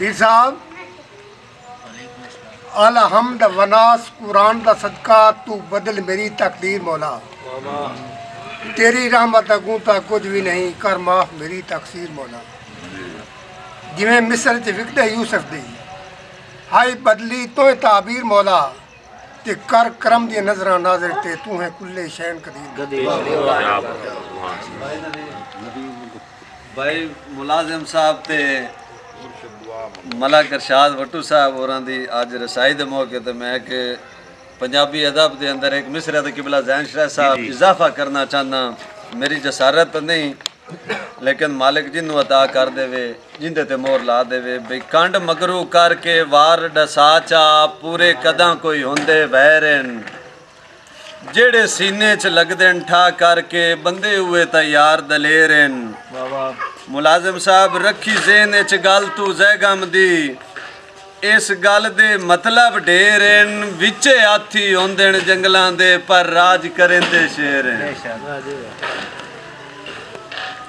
ਪੀਰ ਸਾਹਿਬ ਅਲਹਮਦ ਵਨਾਸ ਕੁਰਾਨ ਦਾ ਸਦਕਾ ਤੂੰ ਬਦਲ ਮੇਰੀ ਤਕਦੀਰ ਮੌਲਾ ਤੇਰੀ ਰਹਿਮਤ ਅਗੂ ਤਾਂ ਕੁਝ ਵੀ ਨਹੀਂ ਕਰ ਮਾਫ ਮੇਰੀ ਤਕਸੀਰ ਮੌਲਾ ਜਿਵੇਂ ਮਿਸਰ ਚ ਵਿਕਦੇ ਯੂਸਫ ਦੀ ਹਾਈ ਬਦਲੀ ਤੋਏ ਤਾਬੀਰ ਮੌਲਾ ਤੇ ਕਰ ਕਰਮ ਦੀ ਨਜ਼ਰਾਂ ਨਾਜ਼ਰ ਤੇ ਤੂੰ ਹੈ ਕੁੱਲੇ ਸ਼ੈਨ ਕਦੀਰ ਭਾਈ ਮੁਲਾਜ਼ਮ ਸਾਹਿਬ ਤੇ ਮਲਾ ਅਰਸ਼ਾਦ ਵਟੂ ਸਾਹਿਬ ਹੋਰਾਂ ਦੀ ਅੱਜ ਰਸਾਈ ਦੇ ਮੌਕੇ ਤੇ ਮੈਂ ਇੱਕ ਪੰਜਾਬੀ ਅਦਬ ਦੇ ਅੰਦਰ ਇੱਕ ਮਿਸਰਾ ਦਾ ਕਿਬਲਾ ਜ਼ੈਨ ਸ਼ਰਾ ਸਾਹਿਬ ਇਜ਼ਾਫਾ ਕਰਨਾ ਚਾਹਨਾ ਮੇਰੀ ਜਸਾਰਤ ਨਹੀਂ ਲੇਕਿਨ ਮਾਲਕ ਜੀ ਨੂੰ ਅਤਾ ਕਰ ਦੇਵੇ ਜਿੰਦੇ ਤੇ ਮੋਰ ਲਾ ਦੇਵੇ ਬਈ ਕੰਡ ਮਗਰੂ ਕਰਕੇ ਵਾਰ ਡਸਾਚਾ ਪੂਰੇ ਕਦਾਂ ਕੋਈ ਹੁੰਦੇ ਵੈਰਨ ਜਿਹੜੇ ਸੀਨੇ 'ਚ ਲੱਗਦੇ ਨੇ ਠਾ ਕਰਕੇ ਬੰਦੇ ਹੋਏ ਤਾਂ ਯਾਰ ਦਲੇਰ ਹਨ। ਮੁਲਾਜ਼ਮ ਸਾਹਿਬ ਰੱਖੀ ਜ਼ੇਨ 'ਚ ਗੱਲ ਤੂੰ ਜ਼ੈਗਮ ਦੀ। ਇਸ ਗੱਲ ਦੇ ਮਤਲਬ ਢੇਰ ਹਨ ਵਿੱਚੇ ਹਾਥੀ ਹੁੰਦੇ ਨੇ ਜੰਗਲਾਂ ਦੇ ਪਰ ਰਾਜ ਕਰਨ ਤੇ ਸ਼ੇਰ ਹਨ।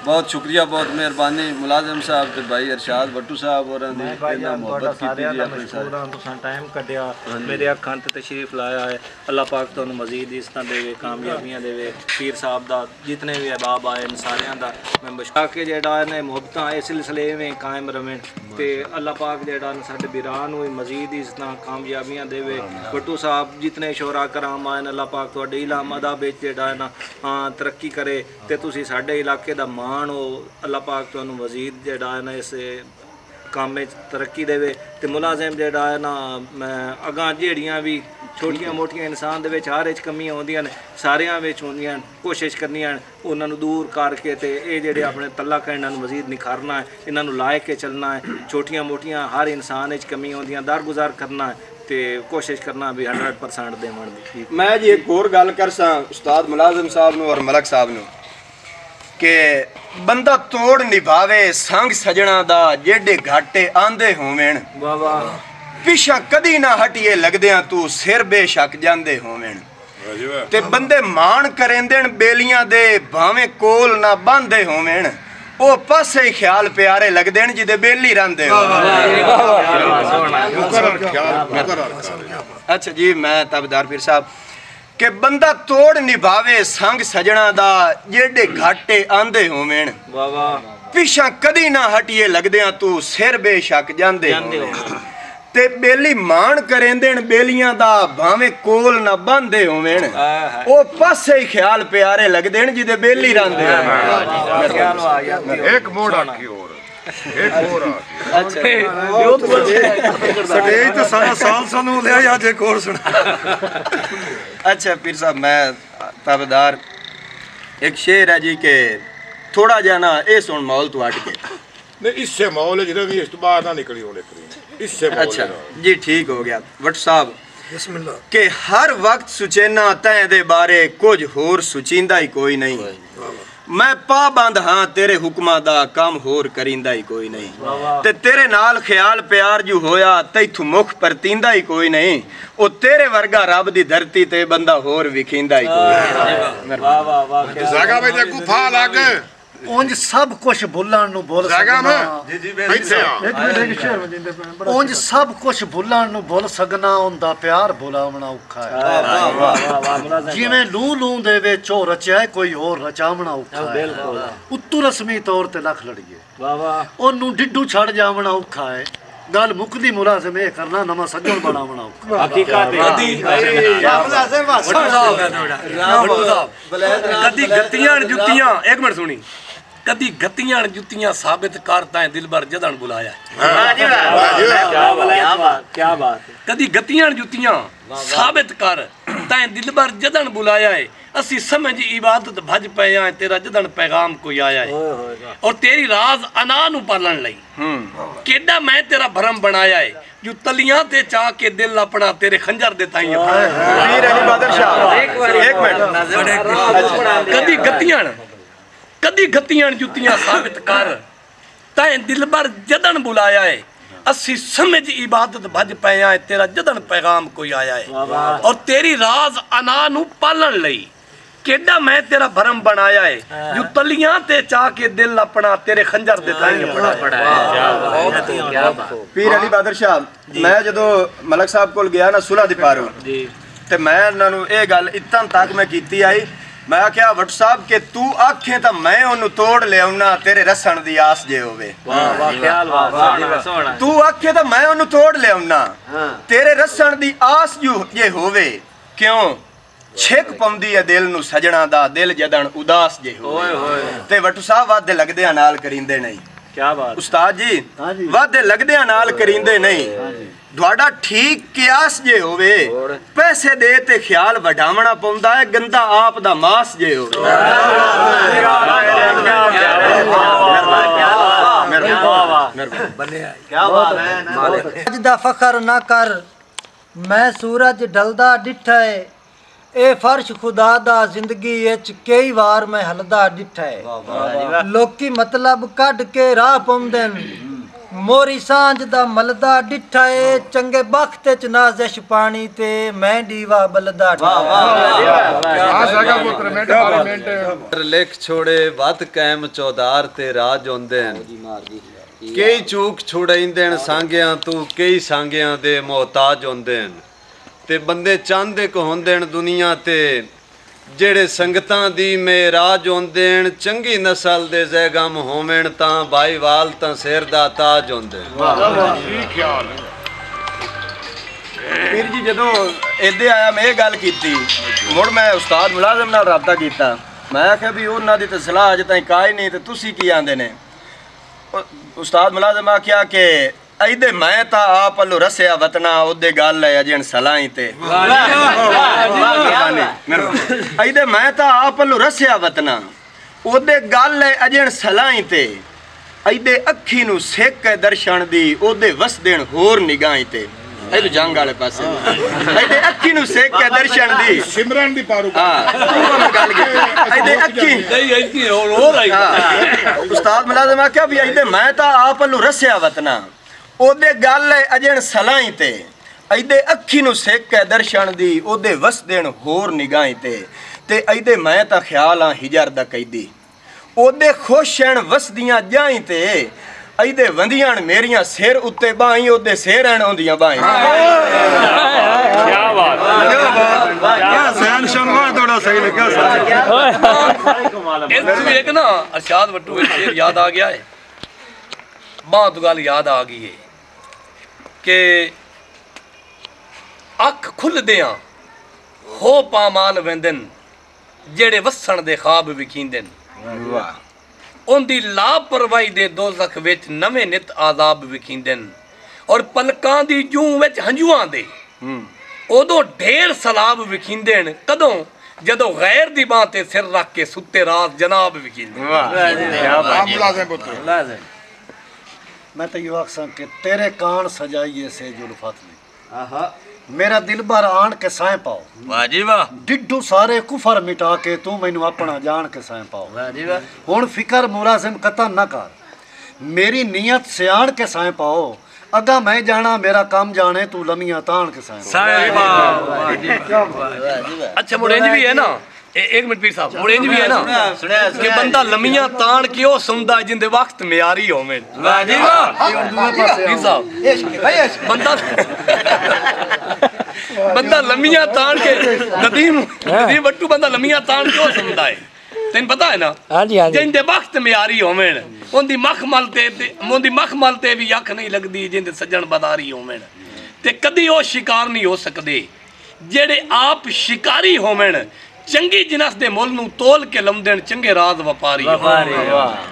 ਬਹੁਤ ਸ਼ੁਕਰੀਆ ਬਹੁਤ ਮਿਹਰਬਾਨੀ ਮੁਲਾਜ਼ਮ ਸਾਹਿਬ ਤੇ ਭਾਈ ਅਰਸ਼ਾਦ ਬੱਟੂ ਸਾਹਿਬ ਹੋਰਾਂ ਦੀ ਇਹਨਾਂ ਮੁਹੱਬਤ ਕੀਤੀ ਜੀ ਦਾ ਆਪਣੀ ਸਾਰੀ। ਤੁਸੀਂ ਟਾਈਮ ਕੱਢਿਆ। ਮੇਰੇ ਅੱਖਾਂ ਤੇ ਤਸ਼ਰੀਫ ਲਾਇਆ ਹੈ। ਅੱਲਾਹ ਪਾਕ ਤੁਹਾਨੂੰ ਮਜ਼ੀਦ ਇਸਤਾਂ ਦੇਵੇ ਕਾਮਯਾਬੀਆਂ ਦੇਵੇ। ਪੀਰ ਸਾਹਿਬ ਦਾ ਜਿਤਨੇ ਵੀ ਅਹਿਬਾਬ ਆਏ ਸਾਰਿਆਂ ਦਾ ਮੈਂ ਬਸ਼ਾ ਕੇ ਜਿਹੜਾ ਨੇ ਮੁਹੱਬਤਾਂ ਇਸ ਸਿਲਸਿਲੇ ਵਿੱਚ ਕਾਇਮ ਰਵੇਂ ਤੇ ਅੱਲਾਹ ਪਾਕ ਜਿਹੜਾ ਨੇ ਸਾਡੇ ਵੀਰਾਂ ਨੂੰ ਵੀ ਮਜ਼ੀਦ ਇਸਤਾਂ ਕਾਮਯਾਬੀਆਂ ਦੇਵੇ। ਬੱਟੂ ਸਾਹਿਬ ਜਿਤਨੇ ਸ਼ੋਰਾ ਕਰਾਮ ਆਏ ਨੇ ਅੱਲਾਹ ਪਾਕ ਤੁਹਾਡੇ ਇਲਾਮ ਅਦਬ ਵਿੱਚ ਜਿਹੜਾ ਨਾ ਹਾਂ ਤਰੱਕੀ ਕਰੇ ਤੇ ਤੁਸੀਂ ਸਾਡੇ ਇਲਾਕੇ ਦਾ ਮਾਣ ਹੋ ਅੱਲਾਹ ਪਾਕ ਤੁਹਾਨੂੰ ਮਜ਼ੀਦ ਜਿਹੜਾ ਹੈ ਨਾ ਇਸ ਕੰਮ ਵਿੱਚ ਤਰੱਕੀ ਦੇਵੇ ਤੇ ਮੁਲਾਜ਼ਮ ਜਿਹੜਾ ਹੈ ਨਾ ਮੈਂ ਅਗਾਂ ਜਿਹੜੀਆਂ ਵੀ ਛੋਟੀਆਂ ਮੋਟੀਆਂ ਇਨਸਾਨ ਦੇ ਵਿੱਚ ਹਰ ਇੱਕ ਕਮੀਆਂ ਆਉਂਦੀਆਂ ਨੇ ਸਾਰਿਆਂ ਵਿੱਚ ਹੁੰਦੀਆਂ ਨੇ, ਕੋਸ਼ਿਸ਼ ਕਰਨੀਆਂ ਉਹਨਾਂ ਨੂੰ ਦੂਰ ਕਰਕੇ ਤੇ ਇਹ ਜਿਹੜੇ ਆਪਣੇ ਤੱਲਾ ਇਹਨਾਂ ਨੂੰ ਮਜ਼ੀਦ ਨਿਖਾਰਨਾ ਹੈ ਇਹਨਾਂ ਨੂੰ ਲਾਇਕ ਕੇ ਚੱਲਣਾ ਹੈ ਛੋਟੀਆਂ ਮੋਟੀਆਂ ਹਰ ਇਨਸਾਨ ਵਿੱਚ ਕਮੀਆਂ ਆਉਂਦੀਆਂ ਦਰਗੁਜ਼ਾਰ ਕਰਨਾ ਹੈ ਤੇ ਕੋਸ਼ਿਸ਼ ਕਰਨਾ ਵੀ 100% ਦੇਵਣ ਦੀ। ਮੈਂ ਜੀ ਇੱਕ ਹੋਰ ਗੱਲ ਕਰਸਾਂ ਉਸਤਾਦ ਮੁਲਾਜ਼ਮ ਸਾਹਿਬ ਨੂੰ ਔਰ ਮਲਕ ਸਾਹਿਬ ਨੂੰ। ਕਿ ਬੰਦਾ ਤੋੜ ਨਿਭਾਵੇ ਸੰਗ ਸਜਣਾ ਦਾ ਜਿਹੜੇ ਘਾਟੇ ਆਂਦੇ ਹੋਵਣ। ਵਾਹ ਵਾਹ। ਪਿਛਾ ਕਦੀ ਨਾ ਹਟੀਏ ਲੱਗਦਿਆਂ ਤੂੰ ਸਿਰ ਬੇਸ਼ੱਕ ਜਾਂਦੇ ਹੋਵਣ। ਤੇ ਬੰਦੇ ਮਾਣ ਕਰੇਂਦਣ ਬੇਲੀਆਂ ਦੇ ਭਾਵੇਂ ਕੋਲ ਨਾ ਬੰਦੇ ਹੋਵਣ। ਉਹ ਪਾਸੇ ਹੀ ਖਿਆਲ ਪਿਆਰੇ ਲੱਗਦੇ ਨੇ ਜਿਹਦੇ ਬੇਲੀ ਰਹਿੰਦੇ ਹੋ ਅੱਛਾ ਜੀ ਮੈਂ ਤਬਦਾਰ ਪੀਰ ਸਾਹਿਬ ਕਿ ਬੰਦਾ ਤੋੜ ਨਿਭਾਵੇ ਸੰਗ ਸਜਣਾ ਦਾ ਜਿਹੜੇ ਘਾਟੇ ਆਂਦੇ ਹੋਵਣ। ਵਾਹ ਵਾਹ। ਪਿਛਾ ਕਦੀ ਨਾ ਹਟੀਏ ਲੱਗਦਿਆਂ ਤੂੰ ਸਿਰ ਬੇਸ਼ੱਕ ਜਾਂਦੇ ਤੇ ਬੇਲੀ ਮਾਣ ਕਰੇਂਦੇ ਨੇ ਬੇਲੀਆਂ ਦਾ ਭਾਵੇਂ ਕੋਲ ਨਾ ਬੰਦੇ ਹੋਵਣ। ਆਹ ਉਹ ਪਾਸੇ ਹੀ ਖਿਆਲ ਪਿਆਰੇ ਲੱਗਦੇ ਨੇ ਜਿਹਦੇ ਬੇਲੀ ਗਿਆ। ਇੱਕ ਮੋੜ ਆਖੀ ਹੋਰ। ਇੱਕ ਹੋਰ ਆ ਅੱਛਾ। ਸਟੇਜ ਤੇ ਸਾਰਾ ਸਾਲ ਸਾਨੂੰ ਲਿਆ ਅੱਜ ਇੱਕ ਹੋਰ ਸੁਣਾ। ਅੱਛਾ ਪੀਰ ਸਾਹਿਬ ਮੈਂ ਤਬਦਾਰ। ਇੱਕ ਸ਼ੇਰ ਹੈ ਜੀ ਕਿ ਥੋੜਾ ਜਿਹਾ ਨਾ ਇਹ ਸੁਣ ਮੌਲ ਤੋਂ ਹਟ ਕੇ। ਨਹੀਂ ਇਸੇ ਮੌਲ ਜਿਹੜਾ ਵੀ ਇਸ ਤੋਂ ਬਾਹਰ ਨਾ ਨਿਕਲੀ ਉਹ ਲਿਖ ਰਹੀ ਇਸੇ ਮੌਲ ਅੱਛਾ। ਜੀ ਠੀਕ ਹੋ ਗਿਆ। ਵਟ ਸਾਹਿਬ ਬਿਸਮਿਲ੍ਲਾ। ਕਿ ਹਰ ਵਕਤ ਸੁਚੇਨਾ ਤੈ ਦੇ ਬਾਰੇ ਕੁਝ ਹੋਰ ਸੁਚੀਂਦਾ ਹੀ ਕੋਈ ਨਹੀਂ। ਮੈਂ ਪਾਬੰਦ ਹਾਂ ਤੇਰੇ ਹੁਕਮਾਂ ਦਾ ਕੰਮ ਹੋਰ ਕਰਿੰਦਾ ਹੀ ਕੋਈ ਨਹੀਂ। ਤੇ ਤੇਰੇ ਨਾਲ ਖਿਆਲ ਪਿਆਰ ਜੂ ਹੋਇਆ ਤੈਥੋਂ ਮੁਖ ਪਰਤੀਂਦਾ ਹੀ ਕੋਈ ਨਹੀਂ। ਉਹ ਤੇਰੇ ਵਰਗਾ ਰੱਬ ਦੀ ਧਰਤੀ ਤੇ ਬੰਦਾ ਹੋਰ ਵਿਖਿੰਦਾ ਹੀ ਕੋਈ ਨਹੀਂ। ਵਾਹ ਵਾਹ ਵਾਹ ਜ਼ਾਗਾ ਵਿੱਚ ਗੁਫਾ ਲੱਗ। ਉਂਝ ਸਭ ਕੁਝ ਭੁੱਲਣ ਨੂੰ ਮੈਂ? ਸਕਣਾ ਇੱਥੇ ਆ। ਉਂਝ ਸਭ ਕੁਝ ਭੁੱਲਣ ਨੂੰ ਭੁੱਲ ਸਕਣਾ ਹੁੰਦਾ ਪਿਆਰ ਭੁਲਾਵਣਾ ਔਖਾ ਹੈ। ਵਾਹ ਵਾਹ ਵਾਹ ਵਾਹ ਮੁਲਾਜ਼ਮ ਜਿਵੇਂ ਲੂ ਲੂ ਦੇ ਵਿੱਚ ਉਹ ਰਚਿਆ ਹੈ, ਕੋਈ ਹੋਰ ਰਚਾਵਣਾ ਔਖਾ ਹੈ। ਬਿਲਕੁਲ। ਉੱਤੋਂ ਰਸਮੀ ਤੌਰ ਤੇ ਲੱਖ ਲੜੀਏ। ਵਾਹ ਵਾਹ। ਉਹਨੂੰ ਡਿੱਡੂ ਛੱਡ ਜਾਵਣਾ ਔਖਾ ਹੈ। ਗੱਲ ਮੁੱਕਦੀ ਮੁਲਾਜ਼ਮ ਇਹ ਕਰਨਾ ਨਵਾਂ ਸੱਜਣ ਬਣਾਵਣਾ ਔਖਾ ਹਕੀਕਤ ਕਦੀ ਗੱਤੀਆਂ ਜੁੱਤੀਆਂ ਇੱਕ ਮਿੰਟ ਸੁਣੀ। ਕਦੀ ਗੱਤੀਆਂ ਜੁੱਤੀਆਂ ਸਾਬਿਤ ਕਰਤਾ ਹੈ ਦਿਲਬਰ ਜਦਨ ਬੁਲਾਇਆ। ਕੀ ਬਾਤ ਕੀ ਬਾਤ ਕਦੀ ਗੱਤੀਆਂ ਜੁੱਤੀਆਂ ਸਾਬਿਤ ਕਰ ਤੈਂ ਦਿਲਬਰ ਜਦਨ ਬੁਲਾਇਆ ਹੈ ਅਸੀਂ ਸਮਝ ਇਬਾਦਤ ਭਜ ਪਏ ਆਂ ਤੇਰਾ ਜਦਨ ਪੈਗਾਮ ਕੋਈ ਆਇਆ ਹੈ ਓਏ ਹੋਏ ਵਾਹ। ਔਰ ਤੇਰੀ ਰਾਜ਼ ਅਨਾ ਨੂੰ ਪਾਲਣ ਲਈ। ਕਿੱਡਾ ਮੈਂ ਤੇਰਾ ਭਰਮ ਬਣਾਇਆ ਹੈ ਜੋ ਤਲੀਆਂ ਤੇ ਚਾ ਕੇ ਦਿਲ ਆਪਣਾ ਤੇਰੇ ਖੰਜਰ ਦੇ ਤਾਈਂ ਪੀਰ ਅਲੀ ਬਾਦਰ ਸ਼ਾਹ ਇੱਕ ਮਿੰਟ। ਕਦੀ ਗੱਤੀਆਂ ਕਦੀ ਗੱਤੀਆਂ ਜੁੱਤੀਆਂ ਸਾਬਿਤ ਕਰ। ਤੈਂ ਦਿਲਬਰ ਜਦਨ ਬੁਲਾਇਆ ਏ। ਅਸੀਂ ਸਮਝ ਇਬਾਦਤ ਭਜ ਪਏ ਆਂ ਤੇਰਾ ਜਦਨ ਪੈਗਾਮ ਕੋਈ ਆਇਆ ਏ। ਔਰ ਤੇਰੀ ਰਾਜ਼ ਅਨਾ ਨੂੰ ਪਾਲਣ ਲਈ ਕਿੱਡਾ ਮੈਂ ਤੇਰਾ ਭਰਮ ਬਣਾਇਆ ਏ? ਜੋ ਤਲੀਆਂ ਤੇ ਚਾ ਕੇ ਦਿਲ ਆਪਣਾ ਤੇਰੇ ਖੰਜਰ ਦੇ ਤਾਈ ਆਪਣਾ। ਪੀਰ ਅਲੀ ਬਾਦਰ ਸ਼ਾਹ ਮੈਂ ਜਦੋਂ ਮਲਕ ਸਾਹਿਬ ਕੋਲ ਗਿਆ ਨਾ ਸੁਲਾ ਦੀ ਪਾਰੋ ਤੇ ਮੈਂ ਉਹਨਾਂ ਨੂੰ ਇਹ ਗੱਲ ਇਤਨ ਤੱਕ ਮੈਂ ਕੀਤੀ ਆਈ ਮੈਂ ਆਖਿਆ ਵਟ ਸਾਹਿਬ ਕਿ ਤੂੰ ਆਖੇ ਤਾਂ ਮੈਂ ਉਹਨੂੰ ਤੋੜ ਲਿਆਉਣਾ ਤੇਰੇ ਰਸਣ ਦੀ ਆਸ ਜੇ ਹੋਵੇ। ਵਾਹ ਵਾਹ ਖਿਆਲ ਵਾਹ ਸੋਹਣਾ ਸੋਹਣਾ। ਤੂੰ ਆਖੇ ਤਾਂ ਮੈਂ ਉਹਨੂੰ ਤੋੜ ਲਿਆਉਣਾ ਤੇਰੇ ਰਸਣ ਦੀ ਆਸ ਜੋ ਜੇ ਹੋਵੇ ਕਿਉਂ? ਛੇਕ ਪਾਉਂਦੀ ਹੈ ਦਿਲ ਨੂੰ ਸਜਣਾ ਦਾ ਦਿਲ ਜਦਣ ਉਦਾਸ ਜੇ ਹੋਵੇ। ਓਏ ਹੋਏ ਤੇ ਵਟੂ ਸਾਹਿਬ ਵਾਦੇ ਲੱਗਦਿਆਂ ਨਾਲ ਕਰਿੰਦੇ ਨਹੀਂ। ਕੀ ਬਾਤ। ਉਸਤਾਦ ਜੀ ਹਾਂਜੀ। ਵਾਦੇ ਲੱਗਦਿਆਂ ਨਾਲ ਕਰਿੰਦੇ ਨਹੀਂ। ਤੁਹਾਡਾ ਠੀਕ ਕਿਆਸ ਜੇ ਹੋਵੇ ਪੈਸੇ ਦੇ ਤੇ ਖਿਆਲ ਵਡਾਵਣਾ ਪਉਂਦਾ ਹੈ ਗੰਦਾ ਆਪ ਦਾ ਮਾਸ ਜੇ ਹੋਵੇ। ਅੱਜ ਦਾ ਫਖਰ ਨਾ ਕਰ ਮੈਂ ਸੂਰਜ ਢਲਦਾ ਡਿੱਠਾ। ਏ ਇਹ ਫਰਸ਼ ਖੁਦਾ ਦਾ ਜ਼ਿੰਦਗੀ ਵਿੱਚ ਕਈ ਵਾਰ ਮੈਂ ਹਲਦਾ ਡਿੱਠਾ। ਏ ਲੋਕੀ ਮਤਲਬ ਕੱਢ ਕੇ ਰਾਹ ਪਾਉਂਦੇ ਨੇ। ਮੋਰੀ ਸਾਂਝ ਦਾ ਮਲਦਾ ਡਿੱਠਾ ਏ ਚੰਗੇ ਬਖਤ ਚ ਨਾਜ਼ਿਸ਼ ਪਾਣੀ ਤੇ ਮੈਂ ਡੀਵਾ ਬਲਦਾ ਆ ਸਗਾ ਪੁੱਤਰ ਮਿੰਟ ਬਾਰੇ ਮਿੰਟ। ਲਿਖ ਛੋੜੇ ਵਤ ਕਾਇਮ ਚੌਧਾਰ ਤੇ ਰਾਜ ਹੁੰਦੇ ਹਨ। ਕਈ ਚੂਕ ਛੁੜਾਈਂਦੇ ਨੇ ਸਾਂਗਿਆਂ ਤੂੰ ਕਈ ਸਾਂਗਿਆਂ ਦੇ ਮੁਹਤਾਜ ਹੁੰਦੇ ਹਨ। ਤੇ ਬੰਦੇ ਚਾਹੁੰਦੇ ਕੋ ਹੁੰਦੇ ਨੇ ਦੁਨੀਆ ਤੇ ਜਿਹੜੇ ਸੰਗਤਾਂ ਦੀ ਮੇਰਾਜ ਹੁੰਦੇ ਚੰਗੀ ਨਸਲ ਦੇ ਜ਼ੈਗਮ ਹੋਵਣ, ਤਾਂ ਭਾਈਵਾਲ ਤਾਂ ਸਿਰ ਦਾ ਤਾਜ ਹੁੰਦੇ। ਕੀ ਖਿਆਲ ਹੈ? ਜੀ, ਜਦੋਂ ਇੱਦੇ ਆਇਆ, ਮੈਂ ਇਹ ਗੱਲ ਕੀਤੀ। ਮੁੜ ਮੈਂ ਉਸਤਾਦ ਮੁਲਾਜ਼ਮ ਨਾਲ ਰਾਬਤਾ ਕੀਤਾ। ਮੈਂ ਆਖਿਆ ਵੀ ਉਹਨਾਂ ਦੀ ਤਾਂ ਸਲਾਹ ਅਜੇ ਤਾਈਂ ਕਾਈ ਨਹੀਂ, ਤੇ ਤੁਸੀਂ ਕੀ ਆਂਦੇ ਨੇ? ਉਸਤਾਦ ਮੁਲਾਜ਼ਮ ਆਖਿਆ ਕਿ ਇਹਦੇ ਮੈਂ ਤਾਂ ਆਪ ਵੱਲੋਂ ਰਸਿਆ ਵਤਨਾ ਉਹਦੇ ਗੱਲ ਹੈ ਅਜਣ ਸਲਾਈ ਤੇ। ਇਹਦੇ ਮੈਂ ਤਾਂ ਆਪ ਵੱਲੋਂ ਰਸਿਆ ਵਤਨਾ। ਉਹਦੇ ਗੱਲ ਹੈ ਅਜਣ ਸਲਾਈ ਤੇ। ਇਹਦੇ ਅੱਖੀ ਨੂੰ ਸਿੱਖ ਹੈ ਦਰਸ਼ਨ ਦੀ ਉਹਦੇ ਵਸ ਦੇਣ ਹੋਰ ਨਿਗਾਹੀਂ ਤੇ। ਇਹਦੇ ਜੰਗ ਵਾਲੇ ਪਾਸੇ। ਇਹਦੇ ਅੱਖੀ ਨੂੰ ਸਿੱਖ ਹੈ ਦਰਸ਼ਨ ਦੀ। ਸਿਮਰਨ ਦੀ ਪਾਰੂ। ਹਾਂ ਉਹ ਮੈਂ ਗੱਲ ਕੀਤੀ। ਇਹਦੇ ਅੱਖੀ। ਨਹੀਂ ਐਸੀ ਹੋਰ ਹੋਰ ਆਈ। ਹਾਂ। ਉਸਤਾਦ ਮੁਲਾਜ਼ਮ ਆਖਿਆ ਵੀ ਇਹਦੇ ਮੈਂ ਤਾਂ ਆਪ ਨੂੰ ਰਸਿਆ ਵਤਨਾ। ਉਹਦੇ ਗੱਲ ਹੈ ਅਜਣ ਸਲਾਈ ਤੇ। ਇਹਦੇ ਅੱਖੀ ਨੂੰ ਸਿੱਖ ਹੈ ਦਰਸ਼ਨ ਦੀ ਉਹਦੇ ਵਸ ਦੇਣ ਹੋਰ ਨਿਗਾਹੀਂ ਤੇ। ਤੇ ਇਹਦੇ ਮੈਂ ਤਾਂ ਖਿਆਲ ਆ ਹਿਜਰ ਦਾ ਕੈਦੀ। ਉਹਦੇ ਖੁਸ਼ਣ ਵਸਦੀਆਂ ਜਾਈ ਤੇ ਇਹਦੇ ਵੰਦੀਆਂ ਮੇਰੀਆਂ ਸਿਰ ਉੱਤੇ ਬਾਹੀਂ ਉਹਦੇ ਸਿਰ ਐਣ ਆਉਂਦੀਆਂ ਬਾਹੀਂ ਇਸ ਤੋਂ ਇੱਕ ਨਾ ਅਰਸ਼ਾਦ ਵੱਟੂ ਇੱਕ ਸ਼ੇਰ ਯਾਦ ਆ ਗਿਆ ਹੈ ਬਾਤ ਗੱਲ ਯਾਦ ਆ ਗਈ ਹੈ ਕਿ ਅੱਖ ਖੁੱਲਦਿਆਂ ਹੋ ਪਾਮਾਲ ਵੰਦਨ ਜਿਹੜੇ ਵਸਣ ਦੇ ਖਾਬ ਵਿਖੀਂਦੇ ਨੇ ਵਾਹ। ਉਹਦੀ ਲਾਪਰਵਾਹੀ ਦੇ ਦੋਜ਼ਖ ਵਿੱਚ ਨਵੇਂ ਨਿਤ ਆਜ਼ਾਬ ਵਿਖੀਂਦੇ ਨੇ ਔਰ ਪਲਕਾਂ ਦੀ ਜੂੰ ਵਿੱਚ ਹੰਝੂਆਂ ਦੇ ਹੂੰ। ਉਦੋਂ ਢੇਰ ਸਲਾਬ ਵਿਖੀਂਦੇ ਨੇ ਕਦੋਂ ਜਦੋਂ ਗੈਰ ਦੀ ਬਾਹ ਤੇ ਸਿਰ ਰੱਖ ਕੇ ਸੁੱਤੇ ਰਾਤ ਜਨਾਬ ਵਿਖੀਂਦੇ ਵਾਹ। ਕੀ ਬਾਤ ਮੁਲਾਜ਼ਮ ਪੁੱਤਰ। ਮੈਂ ਤਾਂ ਇਹ ਆਖਸਾਂ ਕਿ ਤੇਰੇ ਕਾਨ ਸਜਾਈਏ ਸੇ ਜੁਲਫਤ ਨੇ। ਆਹਾ। ਮੇਰਾ ਦਿਲ ਭਰ ਆਣ ਕੇ ਸਾਹ ਪਾਓ। ਵਾਹ ਜੀ ਵਾਹ ਡਿੱਡੂ ਸਾਰੇ ਕੁਫਰ ਮਿਟਾ ਕੇ ਤੂੰ ਮੈਨੂੰ ਆਪਣਾ ਜਾਣ ਕੇ ਸਾਹ ਪਾਓ। ਵਾਹ ਜੀ ਵਾਹ ਹੁਣ ਫਿਕਰ ਮੁਲਾਜ਼ਮ ਕਤਨ ਨਾ ਕਰ। ਮੇਰੀ ਨੀਅਤ ਸਿਆਣ ਕੇ ਸਾਹ ਪਾਓ। ਅੱਗਾ ਮੈਂ ਜਾਣਾ ਮੇਰਾ ਕੰਮ ਜਾਣੇ ਤੂੰ ਲਮੀਆਂ ਤਾਣ ਕੇ ਸਾਹ ਪਾਓ। ਅੱਛਾ ਮੁੜੇਂਜ ਵੀ ਹੈ ਨਾ? ਇੱਕ ਮਿੰਟ ਪੀਰ ਸਾਹਿਬ ਮੁੜੇਂਜ ਵੀ ਹੈ ਨਾ ਕਿ ਬੰਦਾ ਲੰਮੀਆਂ ਤਾਣ ਕੇ ਉਹ ਸੁਣਦਾ ਜਿੰਦੇ ਵਕਤ ਮਿਆਰੀ ਹੋਵੇ? ਵਾਹ ਜੀ ਵਾਹ ਪੀਰ ਸਾਹਿਬ। ਬੰਦਾ ਬੰਦਾ ਲੰਮੀਆਂ ਤਾਣ ਕੇ ਨਦੀਮ ਨਦੀਮ ਵੱਟੂ ਬੰਦਾ ਲੰਮੀਆਂ ਤਾਣ ਕੇ ਉਹ ਸੁਣਦਾ ਹੈ? ਤੈਨੂੰ ਪਤਾ ਹੈ ਨਾ? ਹਾਂਜੀ ਹਾਂਜੀ। ਜਿੰਦੇ ਵਕਤ ਮਿਆਰੀ ਹੋਵਣ ਉਹਦੀ ਮਖਮਲ ਤੇ ਤੇ- ਉਹਦੀ ਮਖਮਲ ਤੇ ਵੀ ਅੱਖ ਨਹੀਂ ਲੱਗਦੀ ਜਿੰਦੇ ਸੱਜਣ ਬਦਾਰੀ ਹੋਵਣ। ਤੇ ਕਦੀ ਉਹ ਸ਼ਿਕਾਰ ਨਹੀਂ ਹੋ ਸਕਦੇ। ਜਿਹੜੇ ਆਪ ਸ਼ਿਕਾਰੀ ਹੋਵਣ ਚੰਗੀ ਜਿਨਸ ਦੇ ਮੁੱਲ ਨੂੰ ਤੋਲ ਕੇ ਲਾਉਂਦੇ ਨੇ ਚੰਗੇ ਰਾਜ਼ ਵਪਾਰੀ।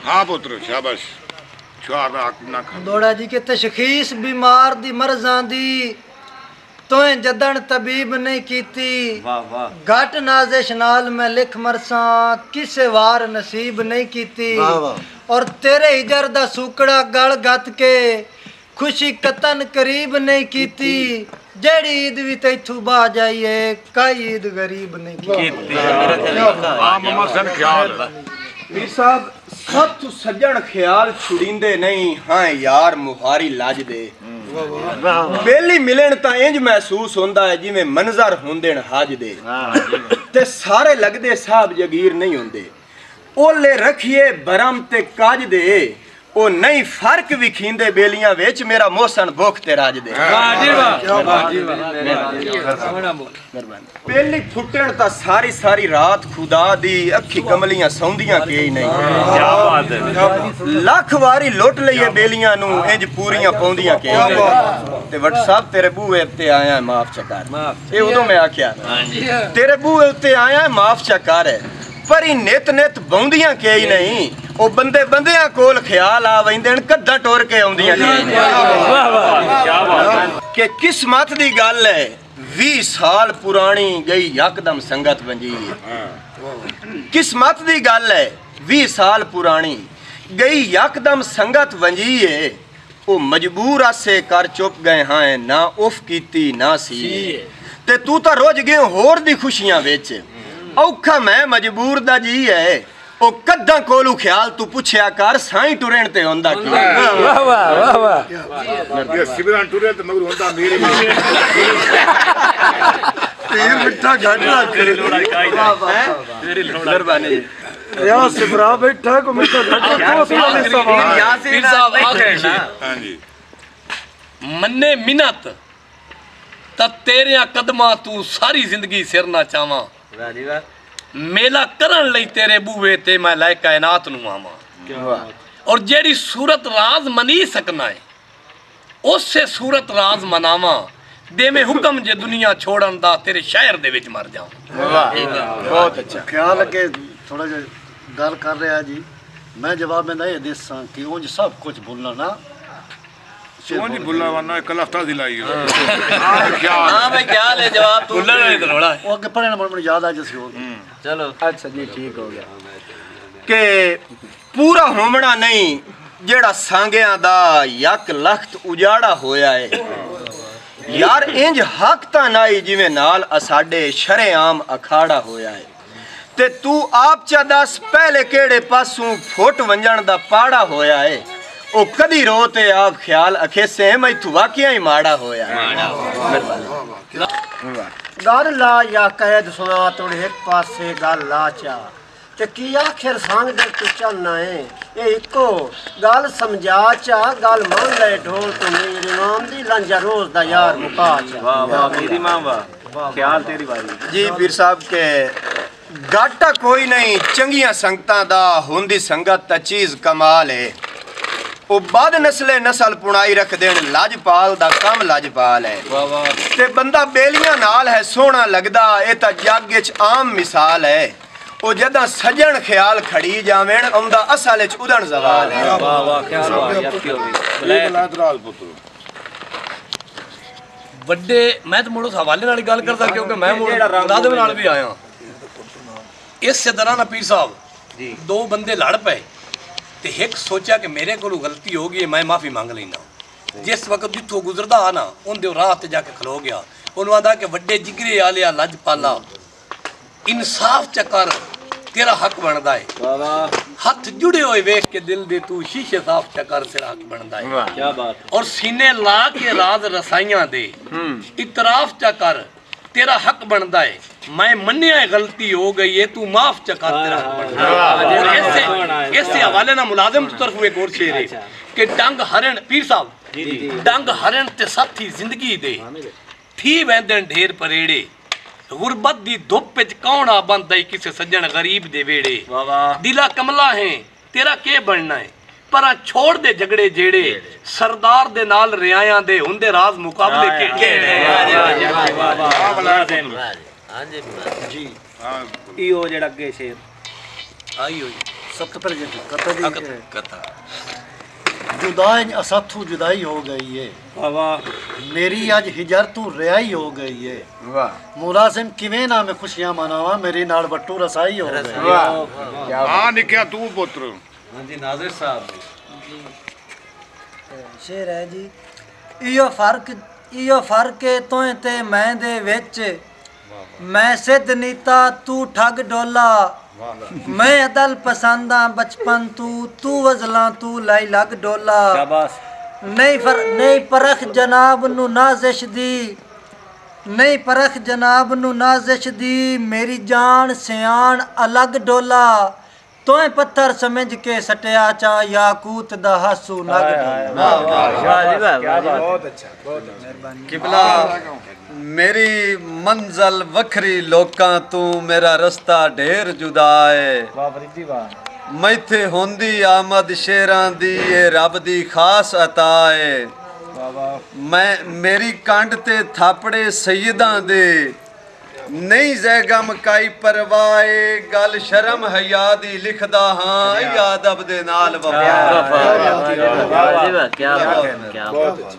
ਹਾਂ ਪੁੱਤਰ ਸ਼ਾਬਾਸ਼। ਦੋੜਾ ਜੀ ਕਿ ਤਸ਼ਖੀਸ ਬਿਮਾਰ ਦੀ ਮਰਜ਼ਾਂ ਦੀ ਤੋਏ ਜਦਣ ਤਬੀਬ ਨਹੀਂ ਕੀਤੀ। ਵਾਹ ਵਾਹ। ਘਟ ਨਾਜ਼ਿਸ਼ ਨਾਲ ਮੈਂ ਲਿਖ ਮਰਸਾਂ ਕਿਸੇ ਵਾਰ ਨਸੀਬ ਨਹੀਂ ਕੀਤੀ। ਵਾਹ ਵਾਹ। ਔਰ ਤੇਰੇ ਹਿਜਰ ਦਾ ਸੂਕੜਾ ਗਲ ਗੱਤ ਕੇ ਖੁਸ਼ੀ ਕਤਨ ਕਰੀਬ ਨਹੀਂ ਕੀਤੀ। ਜਿਹੜੀ ਈਦ ਵੀ ਤੈਥੋਂ ਬਾ ਜਾਈਏ ਕਾਈ ਈਦ ਗਰੀਬ ਨਹੀਂ ਕੀਤੀ। ਆ। ਮਮਾ ਸਨ ਖਿਆਲ। ਪੀਰ ਸਾਹਿਬ ਸਭ ਤੋਂ ਸੱਜਣ ਖਿਆਲ ਛੁੜੀਂਦੇ ਨਹੀਂ। ਹਾਂ ਯਾਰ ਮੁਹਾਰੀ ਲੱਜਦੇ ਬੇਲੀ ਮਿਲਣ ਤਾਂ ਇੰਜ ਮਹਿਸੂਸ ਹੁੰਦਾ ਹੈ ਜਿਵੇਂ ਮੰਜ਼ਰ ਹੁੰਦੇ ਨੇ ਹਜ ਦੇ। ਤੇ ਸਾਰੇ ਲੱਗਦੇ ਸਾਹਿਬ ਜਗੀਰ ਨਹੀਂ ਹੁੰਦੇ। ਓਲੇ ਰਖੀਏ ਬਰਮ ਤੇ ਕਾਜ ਦੇ। ਉਹ ਨਹੀਂ ਫ਼ਰਕ ਵਿਖੀਂਦੇ ਬੇਲੀਆਂ ਵਿੱਚ ਮੇਰਾ ਮੋਸਨ ਭੁੱਖ ਤੇ ਰਾਜ ਦੇ। ਪਹਿਲੀ ਫੁੱਟਣ ਤਾਂ ਸਾਰੀ ਸਾਰੀ ਰਾਤ ਖੁਦਾ ਦੀ ਅੱਖੀ ਕਮਲੀਆਂ ਸੌਂਦੀਆਂ ਕੇ ਨਹੀਂ। ਲੱਖ ਵਾਰੀ ਲੁੱਟ ਲਈਏ ਬੇਲੀਆਂ ਨੂੰ ਇੰਜ ਪੂਰੀਆਂ ਪਾਉਂਦੀਆਂ ਕਿ ਤੇ WhatsApp ਤੇਰੇ ਬੂਹੇ ਉੱਤੇ ਆਇਆ ਮਾਫ ਚੱਕਰ। ਇਹ ਉਦੋਂ ਮੈਂ ਆਖਿਆ ਤੇਰੇ ਬੂਹੇ ਉੱਤੇ ਆਇਆ ਮਾਫ ਚੱਕਰ। ਪਰ ਇਹ ਨਿਤ ਨਿਤ ਬੌਂਦੀਆਂ ਕਿ ਹੀ ਨਹੀਂ। ਉਹ ਬੰਦੇ ਬੰਦਿਆਂ ਕੋਲ ਖਿਆਲ ਆ ਵੈਂਦੇ ਨੇ ਕੱਦਾਂ ਟੁਰ ਕੇ ਆਉਂਦੀਆਂ ਕਿ ਕਿ ਕਿਸਮਤ ਦੀ ਗੱਲ ਹੈ 20 ਸਾਲ ਪੁਰਾਣੀ ਗਈ ਯਕਦਮ ਸੰਗਤ ਵੰਜੀ। ਹੈ ਕਿਸਮਤ ਦੀ ਗੱਲ ਹੈ 20 ਸਾਲ ਪੁਰਾਣੀ ਗਈ ਯਕਦਮ ਸੰਗਤ ਵੰਜੀ ਏ। ਉਹ ਮਜਬੂਰ ਆਸੇ ਕਰ ਚੁੱਪ ਗਏ ਹਾਂ ਨਾ ਉਫ ਕੀਤੀ ਨਾ ਸੀ। ਤੇ ਤੂੰ ਤਾਂ ਰੋਜ ਗਏ ਹੋਰ ਦੀ ਖੁਸ਼ੀਆਂ ਵਿੱਚ। ਔਖਾ ਮੈਂ ਮਜਬੂਰ ਦਾ ਜੀ ਹੈ ਉਹ ਕੱਦਾਂ ਕੋਲੂ ਖਿਆਲ ਤੂੰ ਪੁੱਛਿਆ ਕਰ ਸਾਈਂ ਟੁਰਣ ਤੇ ਹੁੰਦਾ ਕੀ? ਇਹ ਸਿਵਰਾਂ ਟੁਰੇ ਤੇ ਮਗਰ ਹੁੰਦਾ ਮੇਰੇ ਵੀ ਤੀਰ ਮਿੱਠਾ ਘੱਟ ਰੱਖ ਮਿਹਰਬਾਨੀ ਜੀ। ਯਾ ਸਿਮਰਾ ਬੈਠਾ ਕੋ ਮਿੱਠਾ ਘੱਟ ਪੀਰ ਸਾਹਿਬ ਆਖਰੀ ਸ਼ੇਰ ਹਾਂਜੀ। ਮੰਨੇ ਮਿਨਤ ਤਾਂ ਤੇਰਿਆਂ ਕਦਮਾਂ ਤੂੰ ਸਾਰੀ ਜ਼ਿੰਦਗੀ ਸਿਰ ਨਾ ਚਾਵਾਂ। ਮੇਲਾ ਕਰਨ ਲਈ ਤੇਰੇ ਬੂਹੇ ਤੇ ਮੈਂ ਲੈ ਕਾਇਨਾਤ ਨੂੰ ਆਵਾਂ। ਔਰ ਜਿਹੜੀ ਸੂਰਤ ਰਾਜ਼ ਮਨੀ ਸਕਣਾ ਹੈ ਉਸੇ ਸੂਰਤ ਰਾਜ਼ ਮਨਾਵਾਂ। ਦੇਵੇਂ ਹੁਕਮ ਜੇ ਦੁਨੀਆ ਛੋੜਨ ਦਾ ਤੇਰੇ ਸ਼ਹਿਰ ਦੇ ਵਿੱਚ ਮਰ ਜਾਵਾਂ। ਬਹੁਤ ਅੱਛਾ। ਖਿਆਲ ਅੱਗੇ ਥੋੜਾ ਜਿਹਾ ਗੱਲ ਕਰ ਰਿਹਾ ਜੀ। ਮੈਂ ਜਵਾਬ ਮੈਂ ਇਹ ਦੇਸਾਂ ਕਿ ਉਂਝ ਸਭ ਕੁਝ ਭੁੱਲਣਾ ਨਾ ਨਹੀਂ ਬੋਲ ਵਰਨਾ ਇੱਕ ਲਫਤਾ ਦੀ ਲਾਈ ਹੋ ਹਾਂ ਭਾਈ ਕੀ ਹੈ ਜਵਾਬ ਤੂੰ। ਤਾਂ ਰੋਲਾ ਹੈ ਉਹ ਅੱਗੇ ਪੜ੍ਹਨ ਮੈਨੂੰ ਯਾਦ ਆ ਜਿਸ ਹੋਰ। ਚਲੋ ਕਿ ਪੂਰਾ ਹੋਮਣਾ ਨਹੀਂ ਜਿਹੜਾ ਸਾਂਗਿਆਂ ਦਾ ਯਕ ਲਖਤ ਉਜਾੜਾ ਹੋਇਆ ਏ। ਯਾਰ ਇੰਜ ਹੱਕ ਤਾਂ ਨਹੀਂ ਜਿਵੇਂ ਨਾਲ ਅਸਾਡੇ ਸ਼ਰੇਆਮ ਅਖਾੜਾ ਹੋਇਆ ਏ। ਤੇ ਤੂੰ ਆਪ ਚਾ ਦੱਸ ਪਹਿਲੇ ਕਿਹੜੇ ਪਾਸੋਂ ਫੁੱਟ ਵੰਜਣ ਦਾ ਪਾੜਾ ਹੋਇਆ ਏ। ਉਹ ਕਦੀ ਰੋ ਤੇ ਆਪ ਖਿਆਲ ਅਖੇ ਸੇ ਮੈਥੋਂ ਵਾਕਿਆ ਹੀ ਮਾੜਾ ਹੋਇਆ। ਗੱਲ ਲਾ ਜਾਂ ਕੈਦ ਸੁਣਾ ਤੋੜ ਇੱਕ ਪਾਸੇ ਗੱਲ ਲਾ ਚਾ। ਤੇ ਕੀ ਆਖਿਰ ਸੰਗ ਦੇ ਤੂੰ ਚੱਲਣਾ ਏ? ਇਹ ਇੱਕੋ ਗੱਲ ਸਮਝਾ ਚਾ ਗੱਲ ਮੰਨ ਲੈ ਢੋਲ ਤੋਂ ਮੇਰੇ ਨਾਮ ਦੀ ਲੰਜਾ ਰੋਜ਼ ਦਾ ਯਾਰ ਮੁਕਾ ਚਾ। ਵਾਹ ਵਾਹ ਮੇਰੀ ਮਾਂ ਵਾਹ। ਖਿਆਲ ਤੇਰੀ ਵਾਰੀ। ਜੀ ਵੀਰ ਸਾਹਿਬ ਕੇ ਗਾਟਾ ਕੋਈ ਨਹੀਂ ਚੰਗੀਆਂ ਸੰਗਤਾਂ ਦਾ ਹੁੰਦੀ ਸੰਗਤ ਤਾਂ ਚੀਜ਼ ਕਮਾਲ ਹੈ ਉਹ ਬਾਦ ਨਸਲੇ ਨਸਲ ਪੁਣਾਈ ਰੱਖ ਦੇਣ ਲਾਜਪਾਲ ਦਾ ਕੰਮ ਲਾਜਪਾਲ ਹੈ। ਤੇ ਬੰਦਾ ਬੇਲੀਆਂ ਨਾਲ ਹੈ ਸੋਹਣਾ ਲੱਗਦਾ ਇਹ ਤਾਂ ਜੱਗ ਵਿੱਚ ਆਮ ਮਿਸਾਲ ਹੈ। ਉਹ ਜਦਾਂ ਸਜਣ ਖਿਆਲ ਖੜੀ ਜਾਵਣ ਆਉਂਦਾ ਅਸਲ ਵਿੱਚ ਉਦਣ ਜ਼ਵਾਲ ਹੈ। ਵਾਹ ਵਾਹ ਕੀ ਵੱਡੇ ਮੈਂ ਤਾਂ ਮੁੜ ਹਵਾਲੇ ਨਾਲ ਗੱਲ ਕਰਦਾ ਕਿਉਂਕਿ ਮੈਂ ਮੁੜ ਦਾਦੇ ਨਾਲ ਵੀ ਆਇਆ। ਇਸੇ ਤਰ੍ਹਾਂ ਨਾ ਪੀਰ ਸਾਹਿਬ ਜੀ। ਦੋ ਬੰਦੇ ਲੜ ਪਏ। ਤੇ ਇੱਕ ਸੋਚਿਆ ਕਿ ਮੇਰੇ ਕੋਲੋਂ ਗਲਤੀ ਹੋ ਗਈ ਹੈ ਮੈਂ ਮਾਫੀ ਮੰਗ ਲੈਣਾ ਜਿਸ ਵਕਤ ਜਿੱਥੋਂ ਗੁਜ਼ਰਦਾ ਆ ਨਾ ਉਹਦੇ ਰਾਹ ਤੇ ਜਾ ਕੇ ਖਲੋ ਗਿਆ। ਉਹਨੂੰ ਆਂਦਾ ਕਿ ਵੱਡੇ ਜਿਗਰੇ ਆਲਿਆ ਲੱਜ ਪਾਲਾ। ਇਨਸਾਫ ਚ ਕਰ ਤੇਰਾ ਹੱਕ ਬਣਦਾ ਵਾਹ। ਹੱਥ ਜੁੜੇ ਹੋਏ ਵੇਖ ਕੇ ਦਿਲ ਦੇ ਤੂੰ ਸ਼ੀਸ਼ੇ ਸਾਫ਼ ਚ ਕਰ ਤੇਰਾ ਹੱਕ ਬਣਦਾ ਹੈ ਕੀ ਬਾਤ ਔਰ ਸੀਨੇ ਲਾ ਕੇ ਰਾਜ਼ ਰਸਾਈਆਂ ਦੇ। ਇਤਰਾਫ ਚ ਕਰ ਤੇਰਾ ਹੱਕ ਬਣਦਾ ਏ। ਮੈਂ ਮੰਨਿਆ ਹੈ ਗਲਤੀ ਹੋ ਗਈ ਏ ਤੂੰ ਮਾਫ ਚ ਕਰ ਤੇਰਾ ਇਸੇ ਹਵਾਲੇ ਨਾਲ ਮੁਲਾਜ਼ਮ ਤਰਫੋਂ ਇੱਕ ਹੋਰ ਸ਼ੇਰ ਹੈ ਕਿ ਡੰਗ ਹਰਨ ਪੀਰ ਸਾਹਿਬ ਜੀ ਜੀ ਡੰਗ ਹਰਨ ਤੇ ਸਾਥੀ ਜ਼ਿੰਦਗੀ ਦੇ ਥੀ ਵੈਂਦਣ ਢੇਰ ਪਰੇੜੇ ਗੁਰਬਤ ਦੀ ਧੁੱਪ ਵਿੱਚ ਕੌਣ ਆ ਬੰਦਾ ਕਿਸੇ ਸੱਜਣ ਗਰੀਬ ਦੇ ਵੇੜੇ ਦਿਲਾ ਕਮਲਾ ਹੈ ਤੇਰਾ ਕੀ ਬਣਨਾ ਹੈ ਪਰਾਂ ਛੋੜ ਦੇ ਝਗੜੇ ਜਿਹੜੇ ਸਰਦਾਰ ਦੇ ਨਾਲ ਰਿਆਇਆਂ ਦੇ ਹੁੰਦੇ ਰਾਜ਼ ਮੁਕਾਬਲੇ ਕਿਹੜੇ ਜੁਦਾਈ ਹੋ ਗਈ ਏ। ਵਾਹ ਮੇਰੀ ਅੱਜ ਹਿਜਰ ਤੂੰ ਰਿਆਈ ਹੋ ਗਈ ਏ। ਵਾਹ। ਮੁਲਾਜ਼ਮ ਕਿਵੇਂ ਨਾ ਮੈਂ ਖੁਸ਼ੀਆਂ ਮਨਾਵਾਂ ਮੇਰੇ ਨਾਲ ਬੱਟੂ ਰਸਾਈ ਹੋ ਗਈ ਵਾਹ ਆ ਨਿਕਿਆ ਤੂੰ ਪੁੱਤਰ। ਹਾਂਜੀ ਨਾਜ਼ਰ ਸਾਹਿਬ ਜੀ। ਸ਼ੇਰ ਹੈ ਜੀ ਇਹੋ ਫ਼ਰਕ ਇਹੋ ਫ਼ਰਕ ਹੈ ਤੇ ਮੈਂ ਦੇ ਵਿੱਚ ਮੈਂ ਸਿੱਧ ਨੀਤਾ ਤੂੰ ਠੱਗ ਡੋਲਾ। ਮੈਂ ਅਦਲ ਪਸੰਦਾਂ ਬਚਪਨ ਤੂੰ ਤੂੰ ਵਜ਼ਲਾਂ ਤੂੰ ਲਈ ਲੱਗ ਡੋਲਾ। ਸ਼ਾਬਾਸ਼। ਨਹੀਂ ਫਰ ਨਹੀਂ ਪਰਖ ਜਨਾਬ ਨੂੰ ਨਾਜ਼ਿਸ਼ ਦੀ। ਨਹੀਂ ਪਰਖ ਜਨਾਬ ਨੂੰ ਨਾਜ਼ਿਸ਼ ਦੀ ਮੇਰੀ ਜਾਨ ਸਿਆਣ ਅਲੱਗ ਡੋਲਾ। ਤੋਏ ਪੱਥਰ ਸਮਝ ਕੇ ਸਟਿਆ ਚਾ ਯਾਕੂਤ ਦਾ ਹਾਸੂ ਨਗ ਕਿਬਲਾ ਮੇਰੀ ਮੰਜ਼ਲ ਵੱਖਰੀ ਲੋਕਾਂ ਤੂੰ ਮੇਰਾ ਰਸਤਾ ਢੇਰ ਜੁਦਾ ਏ ਮੈਥੇ ਹੁੰਦੀ ਆਮਦ ਸ਼ੇਰਾਂ ਦੀ ਇਹ ਰੱਬ ਦੀ ਖਾਸ ਅਤਾ ਏ ਮੈਂ ਮੇਰੀ ਕੰਡ ਤੇ ਥਾਪੜੇ ਸੈਯਦਾਂ ਦੇ ਨਹੀਂ ਜ਼ੈ ਗਮ ਕਾਈ ਪਰਵਾਏ ਗੱਲ ਸ਼ਰਮ ਹਯਾ ਦੀ ਲਿਖਦਾ ਹਾਂ ਯਾਦਬ ਦੇ ਨਾਲ ਵਫਾ। ਵਾਹ ਵਾਹ ਕੀ ਬਾਤ ਕੀ ਬਾਤ